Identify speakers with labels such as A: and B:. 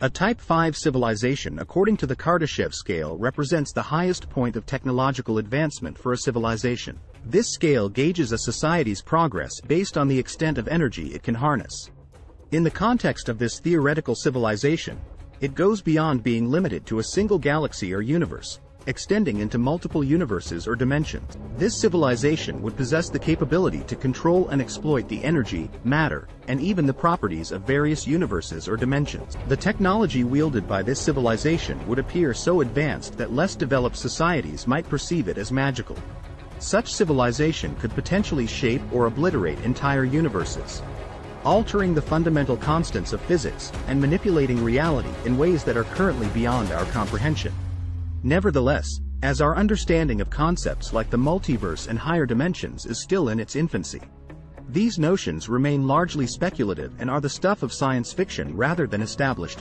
A: A Type 5 civilization according to the Kardashev scale represents the highest point of technological advancement for a civilization. This scale gauges a society's progress based on the extent of energy it can harness. In the context of this theoretical civilization, it goes beyond being limited to a single galaxy or universe, extending into multiple universes or dimensions. This civilization would possess the capability to control and exploit the energy, matter, and even the properties of various universes or dimensions. The technology wielded by this civilization would appear so advanced that less developed societies might perceive it as magical. Such civilization could potentially shape or obliterate entire universes, altering the fundamental constants of physics and manipulating reality in ways that are currently beyond our comprehension. Nevertheless, as our understanding of concepts like the multiverse and higher dimensions is still in its infancy, these notions remain largely speculative and are the stuff of science fiction rather than established